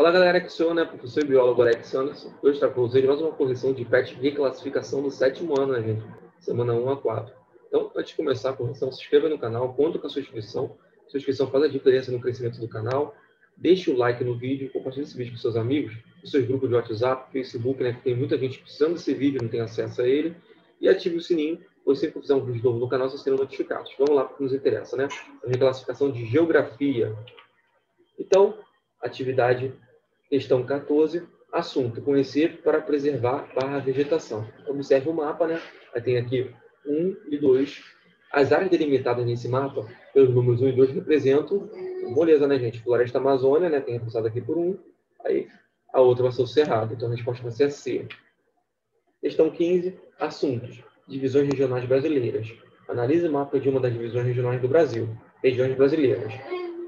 Fala galera, né, professor e biólogo Alex Anderson. Hoje está com vocês mais uma correção de PET reclassificação do sétimo ano, né, gente? Semana 1 a 4. Então, antes de começar a correção, se inscreva no canal, conta com a sua inscrição. Sua inscrição faz a diferença no crescimento do canal. Deixe o like no vídeo, compartilhe esse vídeo com seus amigos, com seus grupos de WhatsApp, Facebook, né, que tem muita gente precisando desse vídeo, não tem acesso a ele. E ative o sininho, pois sempre que fizer um vídeo novo no canal, vocês serão notificados. Vamos lá para o que nos interessa, né? A reclassificação de geografia. Então, atividade questão 14, assunto, conhecer para preservar barra vegetação. Observe o mapa, né? Aí tem aqui 1 e 2. As áreas delimitadas nesse mapa, pelos números 1 e 2, representam, moleza, né, gente? Floresta Amazônia, né? Tem reforçado aqui por 1. Aí a outra vai ser o Cerrado. Então a resposta vai ser a C. Questão 15, assuntos. Divisões regionais brasileiras. Analise o mapa de uma das divisões regionais do Brasil. Regiões brasileiras.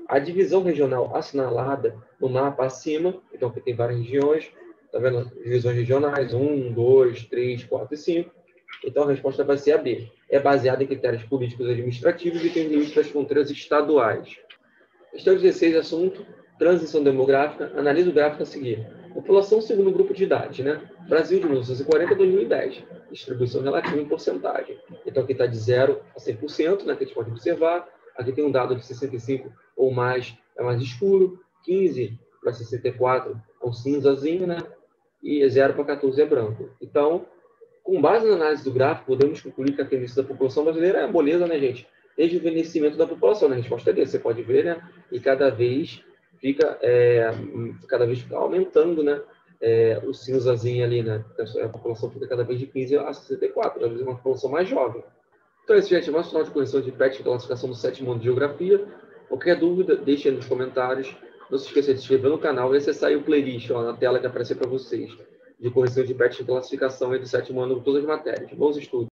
A divisão regional assinalada no mapa acima, então aqui tem várias regiões, tá vendo? Divisões regionais, 1, 2, 3, 4 e 5. Então a resposta vai ser a B. É baseada em critérios políticos administrativos e tem limites das fronteiras estaduais. Questão 16, assunto, transição demográfica. Analisa o gráfico a seguir. População segundo grupo de idade, né? Brasil de 1940 a 2010. Distribuição relativa em porcentagem. Então aqui está de 0 a 100%, né, que a gente pode observar. Aqui tem um dado de 65 ou mais é mais escuro, 15 para 64 é um cinzazinho, né? E 0 para 14 é branco. Então, com base na análise do gráfico, podemos concluir que a tendência da população brasileira é a moleza, né, gente? Desde o envelhecimento da população, né? A resposta é dele, você pode ver, né? E cada vez fica, é, cada vez fica aumentando, né? É, o cinzazinho ali, né? A população fica cada vez de 15 a 64, cada vez uma população mais jovem. Então, esse gente é mais final de correção de PET de classificação do sétimo ano de Geografia. Qualquer dúvida, deixe nos comentários. Não se esqueça de se inscrever no canal e acessar o playlist ó, na tela que aparecer para vocês de correção de PET de classificação e do sétimo ano de todas as matérias. Bons estudos!